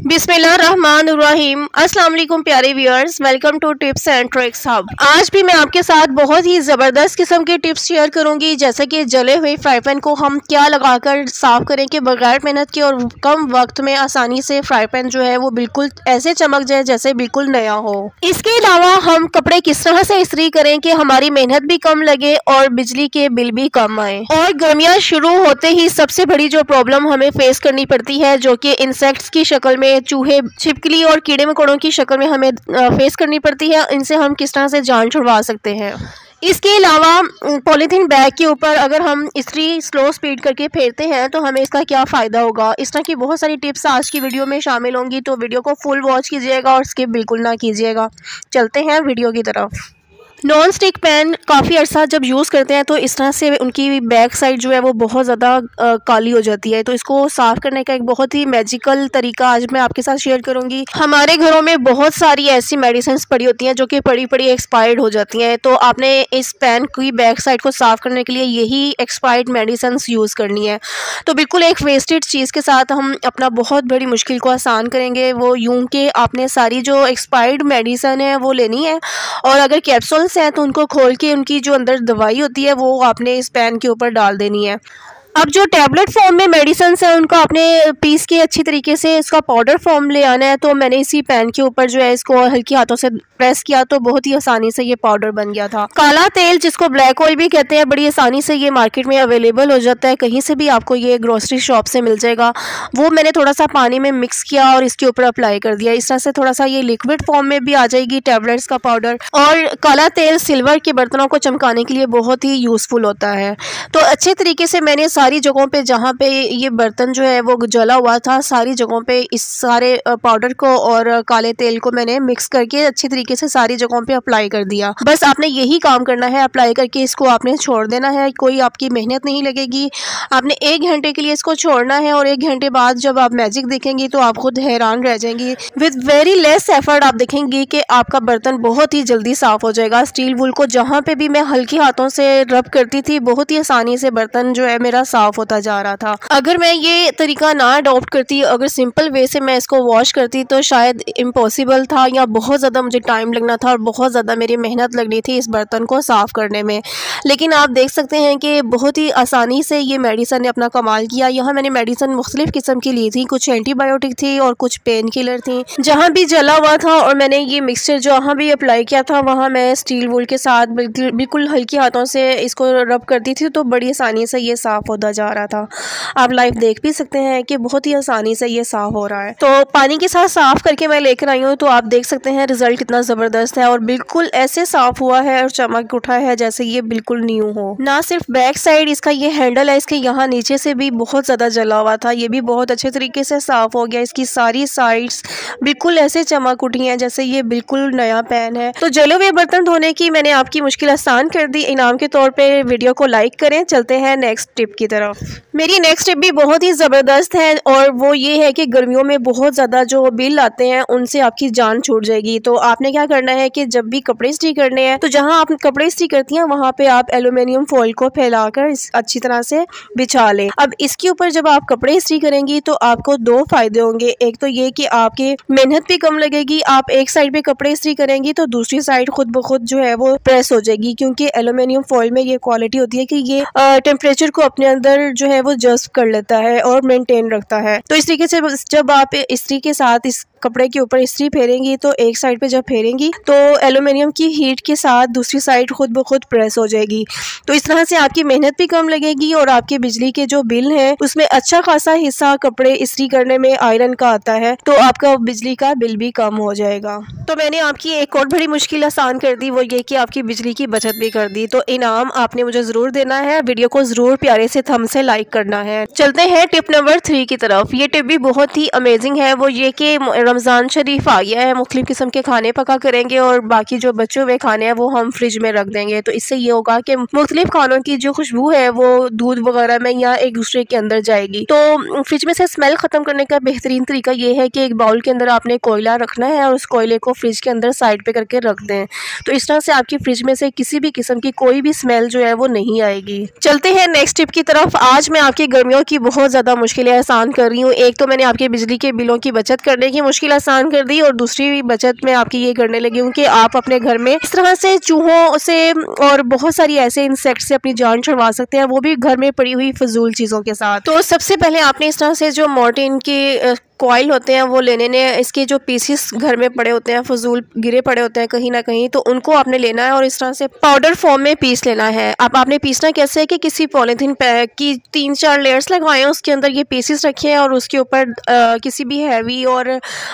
बिस्मिल्लाहिर्रहमानिर्रहीम। अस्सलाम प्यारे viewers welcome to tips and tricks hub आज भी मैं आपके साथ बहुत ही ज़बरदस्त किस्म के टिप्स शेयर करूँगी, जैसे कि जले हुए फ्राई पैन को हम क्या लगाकर साफ़ करें कि बगैर मेहनत के और कम वक्त में आसानी से फ्राई पैन जो है वो बिल्कुल ऐसे चमक जाए जैसे बिल्कुल नया हो। इसके अलावा हम कपड़े किस तरह से इस्त्री करें कि हमारी मेहनत भी कम लगे और बिजली के बिल भी कम आए। और गर्मियाँ शुरू होते ही सबसे बड़ी जो प्रॉब्लम हमें फेस करनी पड़ती है, जो कि इंसेक्ट्स की शक्ल में में चूहे छिपकली और कीड़े मकोड़ों की शक्ल में हमें फेस करनी पड़ती है। इनसे हम किस तरह से जान छुड़वा सकते हैं? इसके अलावा पॉलीथीन बैग के ऊपर अगर हम इस्त्री स्लो स्पीड करके फेरते हैं तो हमें इसका क्या फ़ायदा होगा? इस तरह की बहुत सारी टिप्स आज की वीडियो में शामिल होंगी तो वीडियो को फुल वॉच कीजिएगा और स्किप बिल्कुल ना कीजिएगा। चलते हैं वीडियो की तरफ़। नॉन स्टिक पैन काफ़ी अर्सा जब यूज़ करते हैं तो इस तरह से उनकी बैक साइड जो है वो बहुत ज़्यादा काली हो जाती है। तो इसको साफ़ करने का एक बहुत ही मैजिकल तरीका आज मैं आपके साथ शेयर करूँगी। हमारे घरों में बहुत सारी ऐसी मेडिसिन पड़ी होती हैं, जो कि पड़ी पड़ी एक्सपायर्ड हो जाती हैं। तो आपने इस पैन की बैक साइड को साफ़ करने के लिए यही एक्सपायर्ड मेडिसिन यूज़ करनी है। तो बिल्कुल एक वेस्टेड चीज़ के साथ हम अपना बहुत बड़ी मुश्किल को आसान करेंगे। वो यूँ कि आपने सारी जो एक्सपायर्ड मेडिसन है, वो लेनी है। और अगर कैप्सूल हैं तो उनको खोल के उनकी जो अंदर दवाई होती है वो आपने इस पैन के ऊपर डाल देनी है। अब जो टैबलेट फॉर्म में मेडिसिन है, उनको आपने पीस के अच्छी तरीके से इसका पाउडर फॉर्म ले आना है तो मैंने इसी पैन के ऊपर जो है इसको हल्की हाथों से प्रेस किया तो बहुत ही आसानी से ये पाउडर बन गया था। काला तेल, जिसको ब्लैक ऑयल भी कहते हैं, बड़ी आसानी से ये मार्केट में अवेलेबल हो जाता है। कहीं से भी आपको ये ग्रोसरी शॉप से मिल जाएगा। वो मैंने थोड़ा सा पानी में मिक्स किया और इसके ऊपर अप्लाई कर दिया। इस तरह से थोड़ा सा ये लिक्विड फॉर्म में भी आ जाएगी टेबलेट्स का पाउडर और काला तेल सिल्वर के बर्तनों को चमकाने के लिए बहुत ही यूज़फुल होता है। तो अच्छे तरीके से मैंने सारी जगहों पे जहाँ पे ये बर्तन जो है वो जला हुआ था, सारी जगहों पे इस सारे पाउडर को और काले तेल को मैंने मिक्स करके अच्छी तरीके से सारी जगहों पे अप्लाई कर दिया। बस आपने यही काम करना है अप्लाई करके इसको आपने छोड़ देना है, कोई आपकी मेहनत नहीं लगेगी। आपने एक घंटे के लिए इसको छोड़ना है और एक घंटे बाद जब आप मैजिक देखेंगी तो आप खुद हैरान रह जाएँगी। विद वेरी लेस एफर्ट आप देखेंगी कि आपका बर्तन बहुत ही जल्दी साफ़ हो जाएगा। स्टील वुल को जहाँ पे भी मैं हल्के हाथों से रब करती थी, बहुत ही आसानी से बर्तन जो है मेरा साफ़ होता जा रहा था। अगर मैं ये तरीका ना अडोप्ट करती, अगर सिंपल वे से मैं इसको वॉश करती तो शायद इम्पॉसिबल था या बहुत ज़्यादा मुझे टाइम लगना था और बहुत ज़्यादा मेरी मेहनत लगनी थी इस बर्तन को साफ़ करने में। लेकिन आप देख सकते हैं कि बहुत ही आसानी से ये मेडिसन ने अपना कमाल किया। यहाँ मैंने मेडिसन मुख्तलिफ़ किस्म की ली थी। कुछ एंटीबायोटिक थी और कुछ पेन किलर थी। जहाँ भी जला हुआ था और मैंने ये मिक्सचर जहाँ भी अप्लाई किया था, वहाँ मैं स्टील वूल के साथ बिल्कुल हल्की हाथों से इसको रब करती थी तो बड़ी आसानी से ये साफ़ होता जा रहा था। आप लाइव देख भी सकते हैं कि बहुत ही आसानी से ये साफ़ हो रहा है। तो पानी के साथ साफ़ करके मैं लेकर आई हूँ तो आप देख सकते हैं रिज़ल्ट कितना ज़बरदस्त है और बिल्कुल ऐसे साफ़ हुआ है और चमक उठा है जैसे ये बिल्कुल न्यू हो। ना सिर्फ़ बैक साइड इसका ये हैंडल है, इसके यहाँ नीचे से भी बहुत ज़्यादा जला हुआ था। ये भी बहुत अच्छे तरीके से साफ़ हो गया, इसकी सारी साइड्स बिल्कुल ऐसे चमक उठी हैं जैसे ये बिल्कुल नया पैन है। तो जले हुए बर्तन धोने की मैंने आपकी मुश्किल आसान कर दी। इनाम के तौर पर वीडियो को लाइक करें। चलते हैं नेक्स्ट टिप की तरफ़ मेरी नेक्स्ट टिप भी बहुत ही ज़बरदस्त है और वो ये है कि गर्मियों में बहुत ज़्यादा जो बिल आते हैं, उनसे आपकी जान छूट जाएगी। तो आपने क्या करना है कि जब भी कपड़े स्टी करने हैं तो जहाँ आप कपड़े स्टी करती हैं, वहाँ पे आप एल्यूमिनियम फॉल को फैलाकर अच्छी तरह से बिछा लें। अब इसके ऊपर जब आप कपड़े स्टी करेंगी तो आपको दो फ़ायदे होंगे। एक तो ये कि आपकी मेहनत भी कम लगेगी, आप एक साइड पे कपड़े स्टी करेंगी तो दूसरी साइड खुद ब खुद जो है वो प्रेस हो जाएगी, क्योंकि एल्यूमिनियम फॉल में ये क्वालिटी होती है कि ये टेम्परेचर को अपने अंदर जो है वो जस्ट कर लेता है और मेंटेन रखता है। तो इस तरीके से जब आप इस्त्री के साथ इस कपड़े के ऊपर इस्त्री फेरेंगी तो एक साइड पे जब फेरेंगी तो एल्यूमिनियम की हीट के साथ दूसरी साइड खुद ब खुद प्रेस हो जाएगी। तो इस तरह से आपकी मेहनत भी कम लगेगी और आपके बिजली के जो बिल हैं, उसमें अच्छा खासा हिस्सा कपड़े इस्त्री करने में आयरन का आता है तो आपका बिजली का बिल भी कम हो जाएगा। तो मैंने आपकी एक और बड़ी मुश्किल आसान कर दी, वो ये कि आपकी बिजली की बचत भी कर दी। तो इनाम आपने मुझे ज़रूर देना है। वीडियो को ज़रूर प्यारे से थम से लाइक करना है। चलते हैं टिप नंबर थ्री की तरफ़। ये टिप भी बहुत ही अमेजिंग है। वो ये कि रमज़ान शरीफ आ गया है। मुख्तु किस्म के खाने पका करेंगे और बाकी जो बचे हुए खाने हैं वो हम फ्रिज में रख देंगे। तो इससे ये होगा कि मुख्तलिफ़ खानों की जो खुशबू है वो दूध वगैरह में या एक दूसरे के अंदर जाएगी। तो फ्रिज में से स्मेल ख़त्म करने का बेहतरीन तरीका ये है कि एक बाउल के अंदर आपने कोयला रखना है और उस कोयले को फ्रिज के अंदर साइड पे करके रख दें। तो इस तरह से आपकी फ्रिज में से किसी भी किस्म की कोई भी स्मेल जो है वो नहीं आएगी। चलते हैं नेक्स्ट टिप की तरफ़। तरफ़, आज मैं आपकी गर्मियों की बहुत ज़्यादा मुश्किलें आसान कर रही हूँ। एक तो मैंने आपके बिजली के बिलों की बचत करने की मुश्किल आसान कर दी और दूसरी बचत मैं आपकी ये करने लगी हूँ कि आप अपने घर में इस तरह से चूहों से और बहुत सारी ऐसे इंसेक्ट से अपनी जान छुड़वा सकते हैं। वो भी घर में पड़ी हुई फजूल चीज़ों के साथ। तो सबसे पहले आपने इस तरह से जो मोर्टिन की कॉयल होते हैं वो लेने ने इसके जो पीसीस घर में पड़े होते हैं फजूल गिरे पड़े होते हैं कहीं ना कहीं तो उनको आपने लेना है और इस तरह से पाउडर फॉर्म में पीस लेना है। अब आपने पीसना कैसे है कि किसी पॉलीथीन पैक की तीन चार लेयर्स लगवाएँ उसके अंदर ये पीसेस रखें और उसके ऊपर किसी भी हैवी और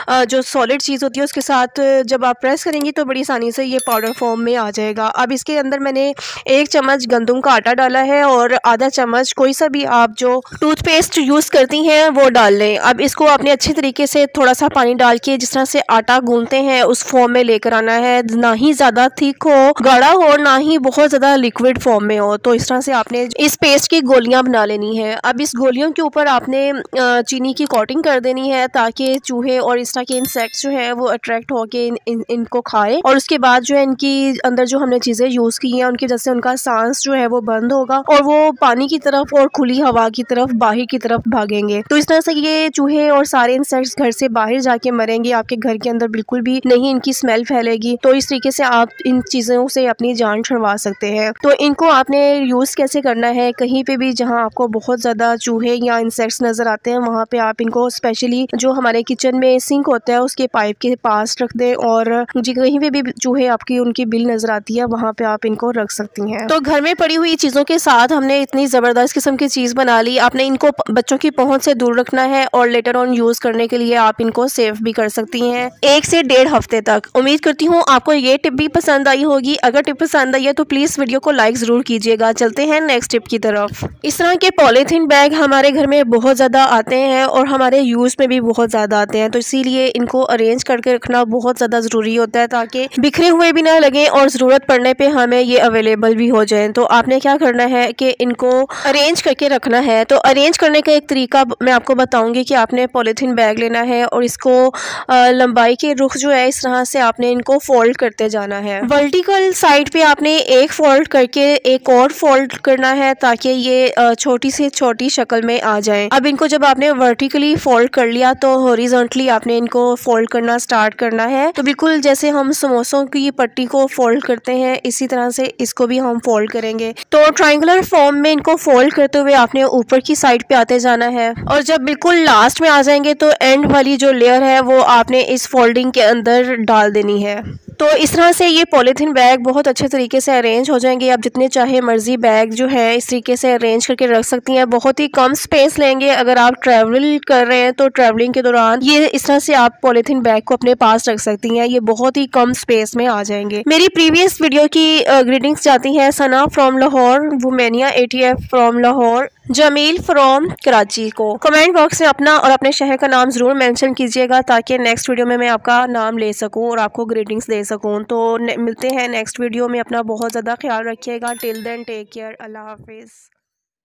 आ, जो सॉलिड चीज़ होती है उसके साथ जब आप प्रेस करेंगी तो बड़ी आसानी से ये पाउडर फॉर्म में आ जाएगा। अब इसके अंदर मैंने एक चम्मच गंदम का आटा डाला है और आधा चम्मच कोई सा भी आप जो टूथपेस्ट यूज़ करती हैं वो डाल लें। अब इसको आपने अच्छे तरीके से थोड़ा सा पानी डाल के जिस तरह से आटा गूंदते हैं उस फॉर्म में लेकर आना है। ना ही ज़्यादा थिक हो गाढ़ा हो ना ही बहुत ज़्यादा लिक्विड फॉर्म में हो। तो इस तरह से आपने इस पेस्ट की गोलियाँ बना लेनी है। अब इस गोलियों के ऊपर आपने चीनी की कोटिंग कर देनी है ताकि चूहे और इस तरह के इंसेक्ट्स जो है वो अट्रैक्ट होके इन, इन, इनको खाए। और उसके बाद जो है इनकी अंदर जो हमने चीज़ें यूज़ की हैं उनकी वजह से उनका सांस जो है वो बंद होगा और वो पानी की तरफ़ और खुली हवा की तरफ़ बाहर की तरफ़ भागेंगे। तो इस तरह से ये चूहे और सारे इंसेक्ट्स घर से बाहर जाके मरेंगे, आपके घर के अंदर बिल्कुल भी नहीं इनकी स्मेल फैलेगी। तो इस तरीके से आप इन चीज़ों से अपनी जान छुड़वा सकते हैं। तो इनको आपने यूज़ कैसे करना है? कहीं पे भी जहाँ आपको बहुत ज़्यादा चूहे या इंसेक्ट्स नज़र आते हैं, वहाँ पे आप इनको स्पेशली जो हमारे किचन में सिंक होता है, उसके पाइप के पास रख दें और जी कहीं पे भी चूहे आपकी उनकी बिल नज़र आती है, वहाँ पे आप इनको रख सकती हैं। तो घर में पड़ी हुई चीज़ों के साथ हमने इतनी ज़बरदस्त किस्म की चीज़ बना ली। आपने इनको बच्चों की पहुँच से दूर रखना है और लेटर ऑन यूज़ करने के लिए आप इनको सेव भी कर सकती हैं। एक से डेढ़ हफ़्ते तक। उम्मीद करती हूँ आपको ये टिप भी पसंद आई होगी। अगर टिप पसंद आई है तो प्लीज़ वीडियो को लाइक ज़रूर कीजिएगा। चलते हैं नेक्स्ट टिप की तरफ़। इस तरह के पॉलीथीन बैग हमारे घर में बहुत ज़्यादा आते हैं और हमारे यूज़ में भी बहुत ज़्यादा आते हैं। तो इसीलिए इनको अरेंज करके रखना बहुत ज़्यादा ज़रूरी होता है ताकि बिखरे हुए भी ना लगे और ज़रूरत पड़ने पर हमें ये अवेलेबल भी हो जाए। तो आपने क्या करना है कि इनको अरेंज करके रखना है। तो अरेंज करने का एक तरीका मैं आपको बताऊँगी कि आपने पॉलीथीन बैग लेना है और इसको लंबाई के रुख जो है, इस तरह से आपने इनको फोल्ड करते जाना है। वर्टिकल साइड पे आपने एक फोल्ड करके एक और फोल्ड करना है ताकि ये छोटी से छोटी शक्ल में आ जाए। अब इनको जब आपने वर्टिकली फोल्ड कर लिया तो हॉरिजॉन्टली आपने इनको फोल्ड करना स्टार्ट करना है। तो बिल्कुल जैसे हम समोसों की पट्टी को फोल्ड करते हैं, इसी तरह से इसको भी हम फोल्ड करेंगे। तो ट्राइंगुलर फॉर्म में इनको फोल्ड करते हुए आपने ऊपर की साइड पे आते जाना है। और जब बिल्कुल लास्ट में आ जाएँगे तो एंड वाली जो लेयर है वो आपने इस फोल्डिंग के अंदर डाल देनी है। तो इस तरह से ये पॉलीथीन बैग बहुत अच्छे तरीके से अरेंज हो जाएँगे। आप जितने चाहे मर्ज़ी बैग जो है इस तरीके से अरेंज करके रख सकती हैं। बहुत ही कम स्पेस लेंगे। अगर आप ट्रैवल कर रहे हैं तो ट्रैवलिंग के दौरान ये इस तरह से आप पॉलीथीन बैग को अपने पास रख सकती हैं। ये बहुत ही कम स्पेस में आ जाएँगे। मेरी प्रीवियस वीडियो की ग्रीटिंग्स जाती हैं सना फ्रॉम लाहौर, वुमेनिया ए फ्रॉम लाहौर, जमील फ्रॉम कराची को। कमेंट बॉक्स में अपना और अपने शहर का नाम ज़रूर मेंशन कीजिएगा ताकि नेक्स्ट वीडियो में मैं आपका नाम ले सकूँ और आपको ग्रीटिंग्स दे सकूँ तो मिलते हैं नेक्स्ट वीडियो में। अपना बहुत ज़्यादा ख्याल रखिएगा। टिल देन टेक केयर अल्लाह हाफिज़।